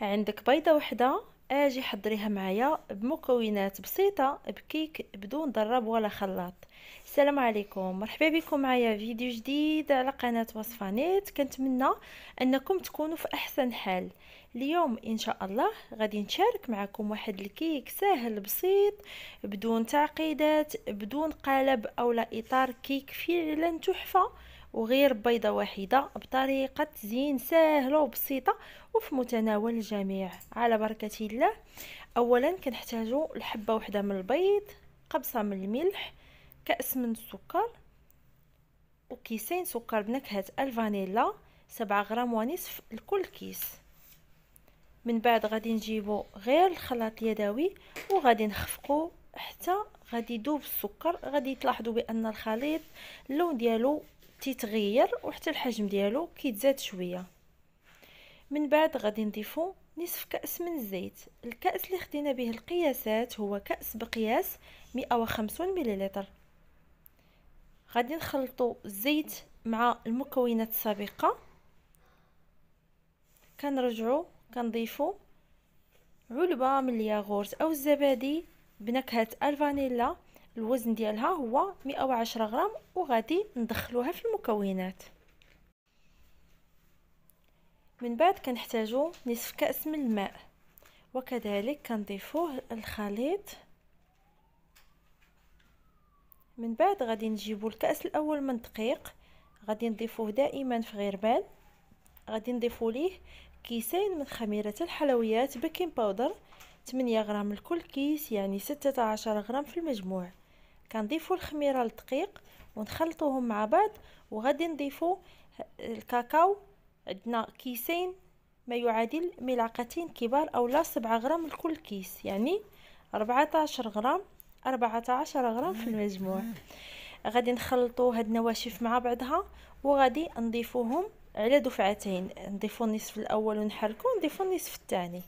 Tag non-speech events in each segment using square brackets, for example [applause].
عندك بيضة وحدة آجي حضريها معايا بمكونات بسيطة بكيك بدون ضرب ولا خلاط. السلام عليكم. مرحبا بكم معايا فيديو جديد على قناة وصفانيت كنتمنى أنكم تكونوا في أحسن حال. اليوم إن شاء الله غادي نشارك معكم واحد الكيك سهل بسيط بدون تعقيدات بدون قالب أو لا إطار كيك فعلا تحفة. وغير بيضة واحدة بطريقة تزيين سهلة وبسيطة وفي متناول الجميع. على بركة الله اولا كنحتاجو الحبة وحدة من البيض قبصة من الملح كأس من السكر وكيسين سكر بنكهة الفانيلا سبعة غرام ونصف لكل كيس. من بعد غادي نجيبو غير الخلاط اليدوي وغادي نخفقو حتى غادي يذوب السكر غادي تلاحظوا بأن الخليط اللون ديالو تيتغير وحتى الحجم ديالو كيتزاد شوية. من بعد غادي نضيفو نصف كأس من الزيت. الكأس اللي خدينا به القياسات هو كأس بقياس 150 مليلتر. غادي نخلطو الزيت مع المكونات السابقة. كنرجعو كنضيفو علبة من الياغورت أو الزبادي بنكهة الفانيلا الوزن ديالها هو 110 غرام وغادي ندخلوها في المكونات. من بعد كنحتاجو نصف كأس من الماء وكذلك كنضيفوه الخليط. من بعد غادي نجيبو الكأس الأول من الدقيق غادي نضيفوه دائما في غربال غادي نضيفو ليه كيسين من خميرة الحلويات بيكين باودر 8 غرام لكل كيس يعني 16 غرام في المجموع. كنضيفو الخميرة الدقيق ونخلطوهم مع بعض وغادي نضيفو الكاكاو. عندنا كيسين ما يعادل ملعقتين كبار أو لا سبعة غرام لكل كيس يعني 14 غرام 14 غرام في المجموع. غادي نخلطو هاد النواشف مع بعضها وغادي نضيفوهم على دفعتين. نضيفو النصف الأول ونحركو نضيفو النصف الثاني.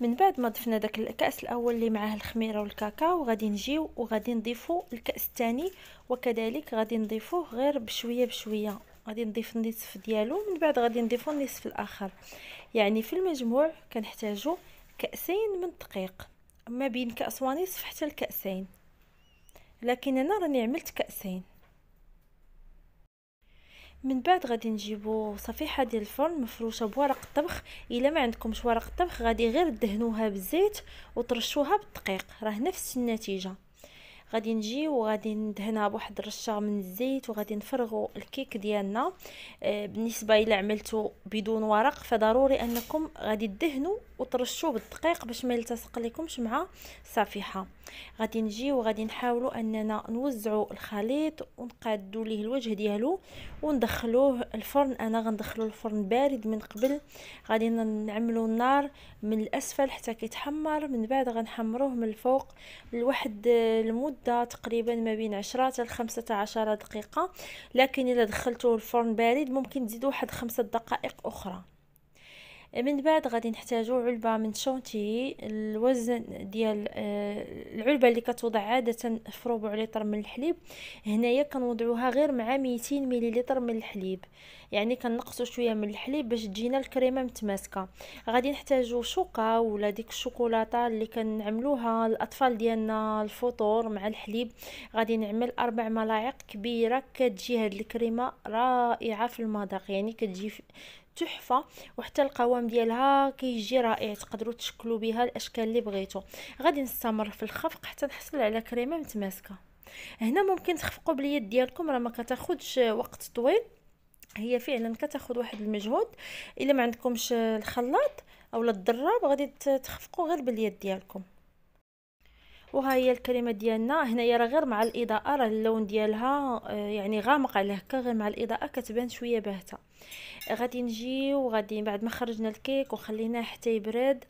من بعد ما ضفنا داك الكأس الأول اللي معاه الخميرة والكاكاو غادي نجيو وغادي نضيفو الكأس الثاني وكذلك غادي نضيفوه غير بشوية بشوية. غادي نضيف النصف ديالو من بعد غادي نضيفو النصف الآخر. يعني في المجموع كنحتاجو كأسين من الدقيق ما بين كأس ونصف حتى الكأسين. لكن أنا راني عملت كأسين. من بعد غادي نجيبو صفيحة ديال الفرن مفروشة بورق الطبخ إلا ما عندكمش ورق الطبخ غادي غير دهنوها بالزيت وترشوها بالدقيق. راه نفس النتيجة. غادي نجي وغادي ندهنها بواحد الرشة من الزيت وغادي نفرغوا الكيك ديالنا. آه بالنسبة إلى عملتو بدون ورق فضروري أنكم غادي تدهنوا وترشوه بالدقيق باش ما يلتصق لكمش مع الصفيحه غادي نجي وغادي نحاولوا أننا نوزعوا الخليط ونقادوا ليه الوجه ديالو وندخلوه الفرن. أنا غندخلو الفرن بارد من قبل. غادي نعملوا النار من الأسفل حتى كيتحمر. من بعد غنحمروه من الفوق لواحد المده تقريبا ما بين عشرة حتى لخمسة عشر دقيقة لكن اذا دخلتوه الفرن بارد ممكن تزيدوا واحد خمسة دقائق أخرى. من بعد غادي نحتاجو علبة من شونتي الوزن ديال آه، العلبة اللي كتوضع عادة في ربع لتر من الحليب. هنايا كنوضعوها غير مع 200 مليلتر من الحليب. يعني كنقصوا شوية من الحليب باش تجينا الكريمة متماسكة. غادي نحتاجو شوكة ولا ديك الشوكولاتة اللي كنعملوها الأطفال ديالنا الفطور مع الحليب. غادي نعمل أربع ملاعق كبيرة كتجي هاد الكريمة رائعة في المذاق. يعني كتجي تحفة وحتى القوام ديالها كيجي رائع تقدروا تشكلوا بها الأشكال اللي بغيتو. غادي نستمر في الخفق حتى نحصل على كريمة متماسكة. هنا ممكن تخفقوا باليد ديالكم راه ما كتاخذش وقت طويل. هي فعلا كتاخذ واحد المجهود. إلا ما عندكمش الخلاط اولا الضراب غادي تخفقوا غير باليد ديالكم. وها هي الكلمة ديالنا. هنايا راه غير مع الإضاءة راه اللون ديالها آه، يعني غامق على هكا غير مع الإضاءة كتبان شوية باهتة. غادي نجي وغادي بعد ما خرجنا الكيك وخليناه حتى يبرد.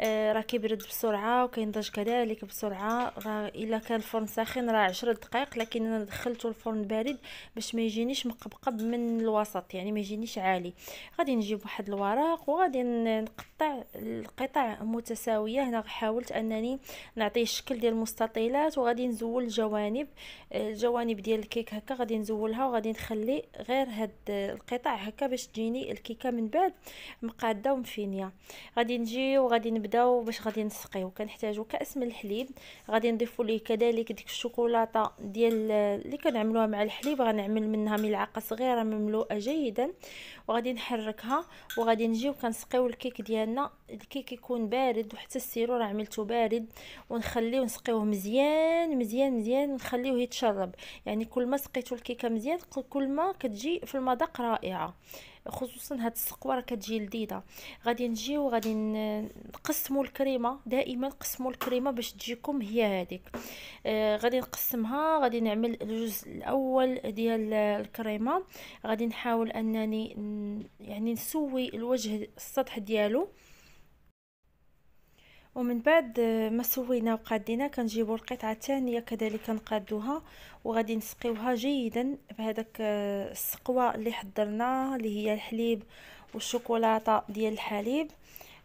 آه راه كيبرد بسرعة وكينضج كذلك بسرعة. راه إلا كان الفرن ساخن راه عشر دقائق لكن أنا دخلته الفرن بارد باش ما يجينيش مقبقب من الوسط يعني ما يجينيش عالي. غادي نجيب واحد الورق وغادي نقطع القطع متساوية. هنا حاولت أنني نعطيه الشكل ديال المستطيلات وغادي نزول الجوانب الجوانب ديال الكيك هكا غادي نزولها وغادي نخلي غير هاد القطع هكا باش تجيني الكيكة من بعد مقادة ومفينية. غادي نجي وغادي نبداو باش غادي نسقيو. كنحتاجو كأس من الحليب. غادي نضيفو ليه كذلك ديك الشوكولاتة ديال اللي كنعملوها مع الحليب. غنعمل منها ملعقة صغيرة مملوءة جيدا. وغادي نحركها وغادي نجيو كنسقيو الكيك ديالنا. الكيك يكون بارد وحتى السيرو راه عملته بارد. ونخليو نسقيوه مزيان مزيان مزيان. ونخليوه يتشرب. يعني كل ما سقيتو الكيكة مزيان كل ما كتجي في المذاق رائعة. خصوصا هاد السقوه راه كتجي لذيذة. غادي نجيو غادي نقسموا الكريمة دائما قسموا الكريمة باش تجيكم هي هذيك آه غادي نقسمها غادي نعمل الجزء الأول ديال الكريمة. غادي نحاول أنني يعني نسوي الوجه السطح ديالو. ومن بعد ما سوينا وقادينا كنجيبوا القطعة الثانية كذلك كنقادوها وغادي نسقيوها جيدا بهذاك السقوة اللي حضرنا اللي هي الحليب والشوكولاتة ديال الحليب.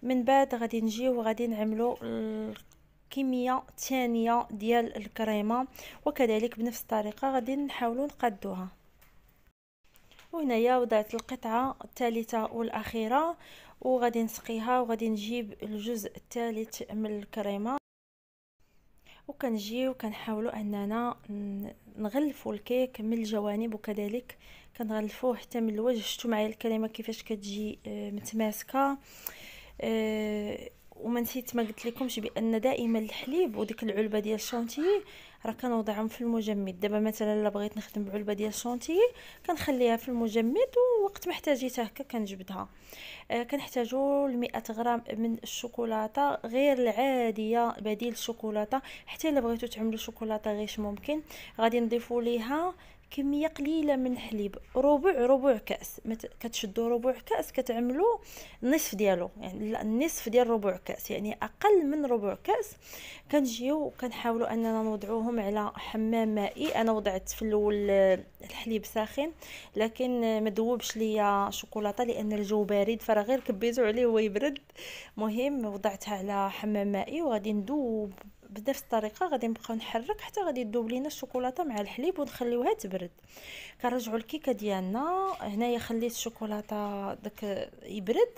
من بعد غادي نجيو وغادي نعملوا الكمية الثانية ديال الكريمة وكذلك بنفس الطريقة غادي نحاولوا نقادوها. وهنايا وضعت القطعة الثالثة والأخيرة وغادي نسقيها وغادي نجيب الجزء الثالث من الكريمة. وكنجيو كنحاولوا أننا نغلفوا الكيك من الجوانب وكذلك كنغلفوه حتى من الوجه. شفتوا معايا الكريمة كيفاش كتجي آه، متماسكة. أه وما نسيت ما قلت لكمش بأن دائما الحليب وديك العلبة ديال الشونتيي راه كنوضعهم في المجمد. دابا مثلا الا بغيت نخدم بعلبة ديال الشونتيي كنخليها في المجمد ووقت ما احتاجيتها هكا كنجبدها. آه كنحتاجو 100 غرام من الشوكولاتة غير العادية بديل الشوكولاتة. حتى الا بغيتو تعملوا شوكولاتة غيش ممكن غادي نضيفوا ليها كمية قليلة من الحليب. ربع ربع كأس. كتشدوا ربع كأس كتعملوا النصف ديالو. يعني النصف ديال ربع كأس. يعني أقل من ربع كأس. كنجيو كنحاولوا أننا نوضعوهم على حمام مائي. أنا وضعت في الأول الحليب ساخن لكن ما ذوبش ليا شوكولاتة لأن الجو بارد فراه غير كبيتو عليه ويبرد. مهم وضعتها على حمام مائي وغادي ندوب. بنفس الطريقة غادي نبقاو نحرك حتى غادي تذوب لينا الشوكولاتة مع الحليب ونخليوها تبرد. كنرجعوا الكيكه ديالنا. هنايا خليت الشوكولاتة داك يبرد.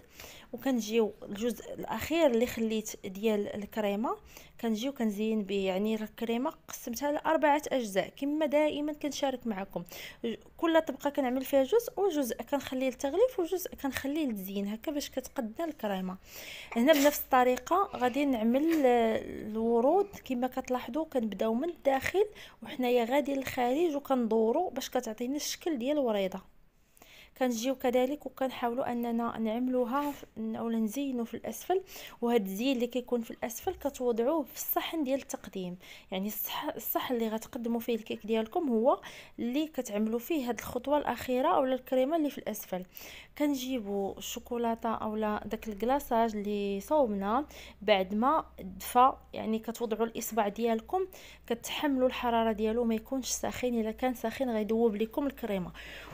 وكنجيو الجزء الأخير اللي خليت ديال الكريمة. كنجيو كنزين به يعني الكريمة قسمتها لأربعة أجزاء. كما دائما كنشارك معكم. كل طبقة كنعمل فيها جزء وجزء كنخليه للتغليف وجزء كنخليه للتزيين هكا باش كتقدنا الكريمة. هنا بنفس الطريقة غادي نعمل الورود. كما كتلاحظوا كنبداو من الداخل وحنايا غادي للخارج وكندوروا باش كتعطينا الشكل ديال الوريضة. كنجيو كذلك وكنحاولوا أننا نعملوها اولا نزينوا في الأسفل. وهذا الزين اللي كيكون في الأسفل كتوضعوه في الصحن ديال التقديم. يعني الصح الصحن اللي غتقدموا فيه الكيك ديالكم هو اللي كتعملوا فيه هذه الخطوة الأخيرة اولا الكريمة اللي في الأسفل. كنجيبوا الشوكولاتة اولا داك الكلاصاج اللي صوبنا بعد ما دفى يعني كتوضعوا الإصبع ديالكم كتحملوا الحرارة ديالو ما يكونش ساخن. إلا كان ساخن غيذوب لكم الكريمة.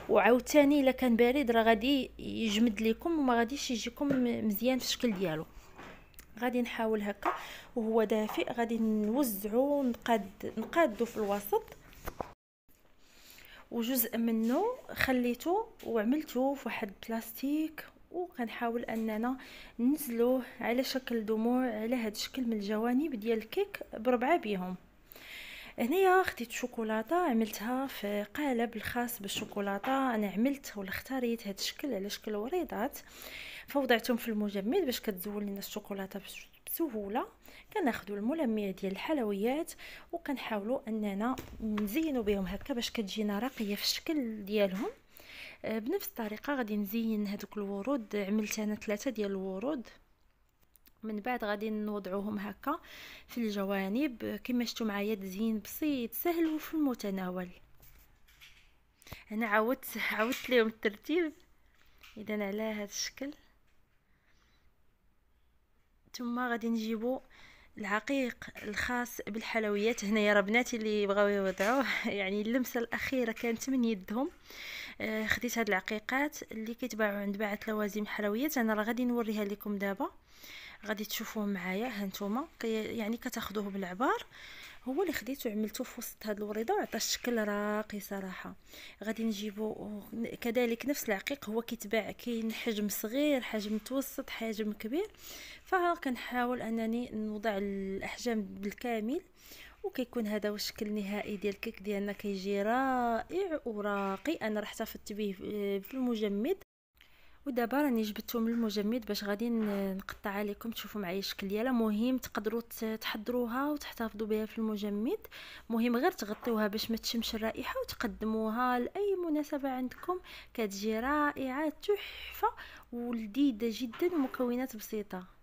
وعاوتاني إلا كان بارد راه غادي يجمد لكم وما غاديش يجيكم مزيان في الشكل ديالو. غادي نحاول هكا وهو دافئ غادي نوزعو نقاد نقادو في الوسط. وجزء منه خليته وعملته في واحد بلاستيك وكنحاول أننا ننزلوه على شكل دموع على هذا الشكل من الجوانب ديال الكيك بربعة بيهم. هنايا خديت شوكولاته عملتها في قالب الخاص بالشوكولاته. أنا عملت ولا اختاريت هذا الشكل على شكل وريضات. فوضعتهم في المجمد باش كتزول لنا الشوكولاته بسهوله. كناخذوا الملمع ديال الحلويات وكنحاولوا اننا نزينوا بهم هكا باش كتجينا راقية في الشكل ديالهم. آه، بنفس الطريقة غادي نزين هذوك الورود. عملت أنا ثلاثة ديال الورود. من بعد غادي نوضعوهم هكا في الجوانب. كما شفتوا معايا تزيين بسيط سهل وفي المتناول. أنا عاودت [laughs] عاودت لهم الترتيب. إذا على هذا الشكل. ثم غادي نجيبو العقيق الخاص بالحلويات. هنايا راه بناتي اللي بغاو يوضعوه. [laughs] يعني اللمسة الأخيرة كانت من يدهم. آه خديت هاد العقيقات اللي كيتباعوا عند باعه لوازم حلويات. أنا راه غادي نوريها لكم دابا. غادي تشوفوهم معايا. هانتوما يعني كتاخذوه بالعبار. هو اللي خديته وعملته في وسط هاد الوريده وعطى الشكل راقي صراحة. غادي نجيبو كذلك نفس العقيق هو كيتباع كاين حجم صغير حجم متوسط حجم كبير. فكنحاول أنني نوضع الأحجام بالكامل وكيكون هذا هو الشكل النهائي ديال الكيك ديالنا. كيجي رائع وراقي. أنا راه احتفظت به في المجمد. ودابا راني جبدتهم للمجمد باش غادي نقطع عليكم تشوفوا معايا الشكل ديالها. مهم تقدروا تحضروها وتحتفظوا بها في المجمد. مهم غير تغطيوها باش ما تشمش الرائحة وتقدموها لأي مناسبة عندكم. كتجي رائعه تحفة ولذيذة جدا ومكونات بسيطة.